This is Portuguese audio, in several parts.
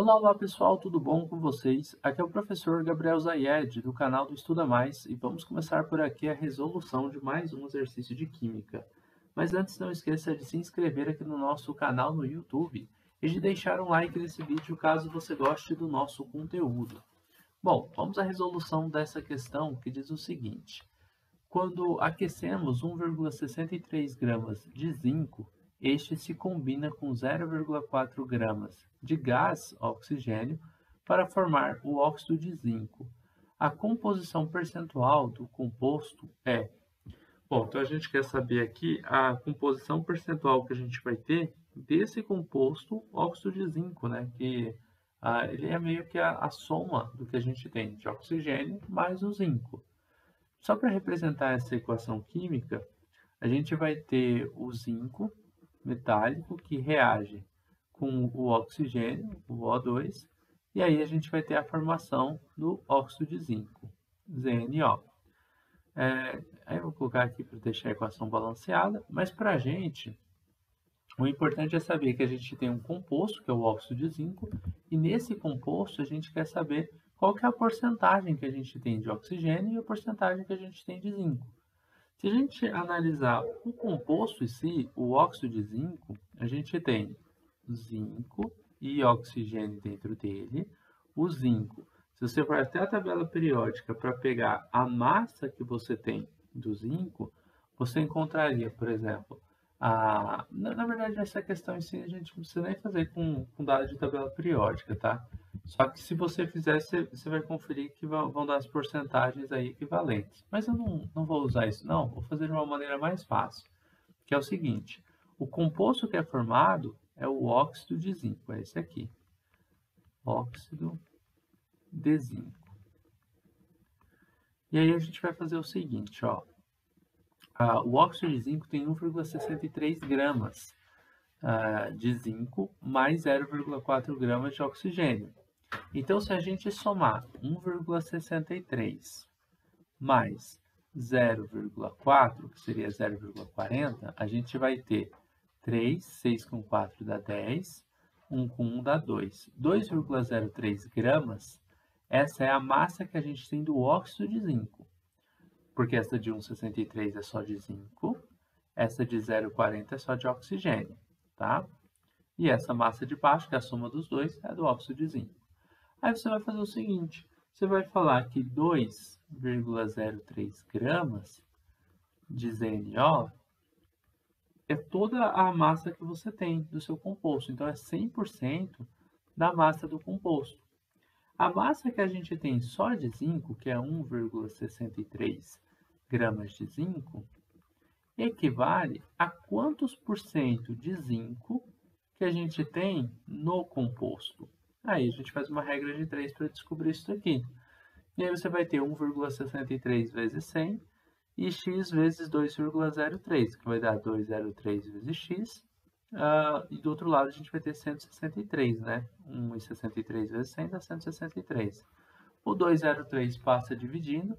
Olá, olá pessoal, tudo bom com vocês? Aqui é o professor Gabriel Zayed, do canal do Estuda Mais, e vamos começar por aqui a resolução de mais um exercício de Química. Mas antes, não esqueça de se inscrever aqui no nosso canal no YouTube e de deixar um like nesse vídeo caso você goste do nosso conteúdo. Bom, vamos à resolução dessa questão que diz o seguinte. Quando aquecemos 1,63 gramas de zinco, este se combina com 0,4 gramas de gás oxigênio para formar o óxido de zinco. A composição percentual do composto é... Bom, então a gente quer saber aqui a composição percentual que a gente vai ter desse composto óxido de zinco, né? Que ah, ele é meio que a, a soma do que a gente tem de oxigênio mais o zinco. Só para representar essa equação química, a gente vai ter o zinco metálico que reage com o oxigênio, o O2, e aí a gente vai ter a formação do óxido de zinco, ZNO. É, aí eu vou colocar aqui para deixar a equação balanceada, mas para a gente, o importante é saber que a gente tem um composto, que é o óxido de zinco, e nesse composto a gente quer saber qual que é a porcentagem que a gente tem de oxigênio e a porcentagem que a gente tem de zinco. Se a gente analisar o composto em si, o óxido de zinco, a gente tem zinco e oxigênio dentro dele. O zinco, se você for até a tabela periódica para pegar a massa que você tem do zinco, você encontraria, por exemplo, a... na, na verdade essa questão em si a gente não precisa nem fazer com, com dados de tabela periódica, tá? Só que se você fizer, você, vai conferir que vão, dar as porcentagens aí equivalentes. Mas eu não, não vou usar isso não, vou fazer de uma maneira mais fácil, que é o seguinte, o composto que é formado é o óxido de zinco, é esse aqui, óxido de zinco. E aí a gente vai fazer o seguinte, ó, ah, o óxido de zinco tem 1,63 gramas ah, de zinco mais 0,4 gramas de oxigênio. Então, se a gente somar 1,63 mais 0,4, que seria 0,40, a gente vai ter 3, 6 com 4 dá 10, 1 com 1 dá 2. 2,03 gramas, essa é a massa que a gente tem do óxido de zinco. Porque essa de 1,63 é só de zinco, essa de 0,40 é só de oxigênio, tá? E essa massa de baixo, que é a soma dos dois, é do óxido de zinco. Aí você vai fazer o seguinte, você vai falar que 2,03 gramas de ZNO é toda a massa que você tem do seu composto. Então, é 100% da massa do composto. A massa que a gente tem só de zinco, que é 1,63 gramas de zinco, equivale a quantos por cento de zinco que a gente tem no composto. Aí a gente faz uma regra de 3 para descobrir isso aqui. E aí você vai ter 1,63 vezes 100 e x vezes 2,03, que vai dar 203 vezes x. Uh, e do outro lado a gente vai ter 163, né? 1,63 vezes 100 dá 163. O 203 passa dividindo,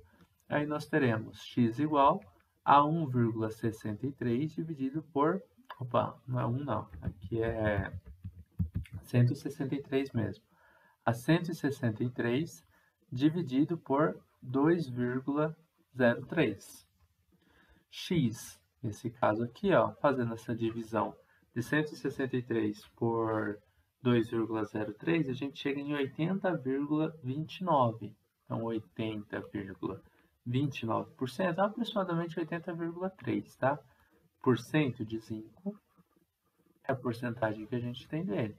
aí nós teremos x igual a 1,63 dividido por... Opa, não é 1 não, aqui é 163 mesmo. A 163 dividido por 2,03. X, nesse caso aqui, ó, fazendo essa divisão de 163 por 2,03, a gente chega em 80,29. Então, 80,29% é aproximadamente 80,3, tá? Por cento de zinco é a porcentagem que a gente tem dele.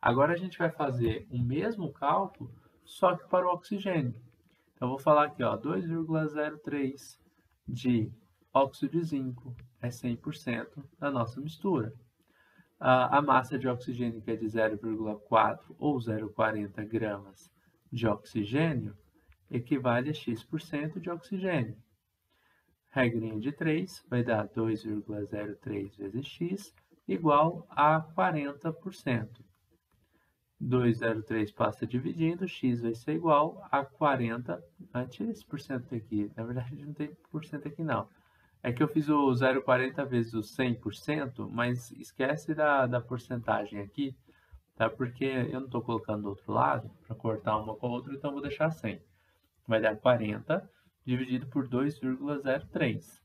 Agora a gente vai fazer o mesmo cálculo, só que para o oxigênio. Então, eu vou falar aqui, ó, 2,03 de óxido de zinco é 100% da nossa mistura. A, massa de oxigênio, que é de 0,4 ou 0,40 gramas de oxigênio, equivale a x% de oxigênio. Regrinha de 3 vai dar 2,03 vezes x igual a 40%. 203 passa dividindo, x vai ser igual a 40. Ah, tira esse porcento aqui, na verdade não tem porcento aqui não. É que eu fiz o 0,40 vezes o 100%, mas esquece da, da porcentagem aqui, tá? Porque eu não estou colocando do outro lado para cortar uma com a outra, então vou deixar 100. Vai dar 40 dividido por 2,03.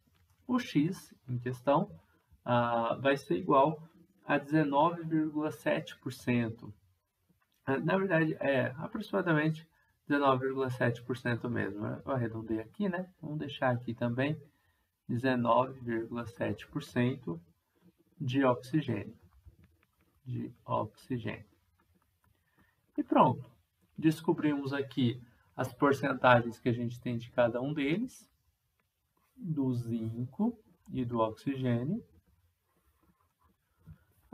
O x em questão ah, vai ser igual a 19,7%. Ah, na verdade, é aproximadamente 19,7% mesmo. Eu arredondei aqui, né? Vamos deixar aqui também 19,7% de oxigênio. De oxigênio. E pronto. Descobrimos aqui as porcentagens que a gente tem de cada um deles, do zinco e do oxigênio.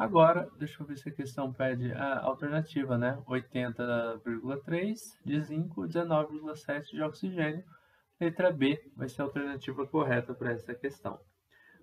Agora, deixa eu ver se a questão pede a alternativa, né? 80,3 de zinco, 19,7 de oxigênio. Letra B vai ser a alternativa correta para essa questão.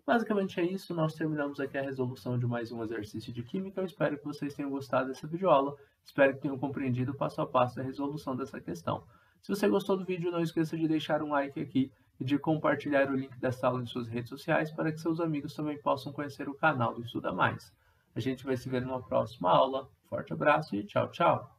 Basicamente é isso, nós terminamos aqui a resolução de mais um exercício de Química. Eu espero que vocês tenham gostado dessa videoaula, espero que tenham compreendido passo a passo a resolução dessa questão. Se você gostou do vídeo, não esqueça de deixar um like aqui e de compartilhar o link dessa aula em suas redes sociais para que seus amigos também possam conhecer o canal do Estuda Mais. A gente vai se ver numa próxima aula. Forte abraço e tchau, tchau!